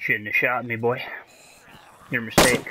Shouldn't have shot me, boy. Your mistake.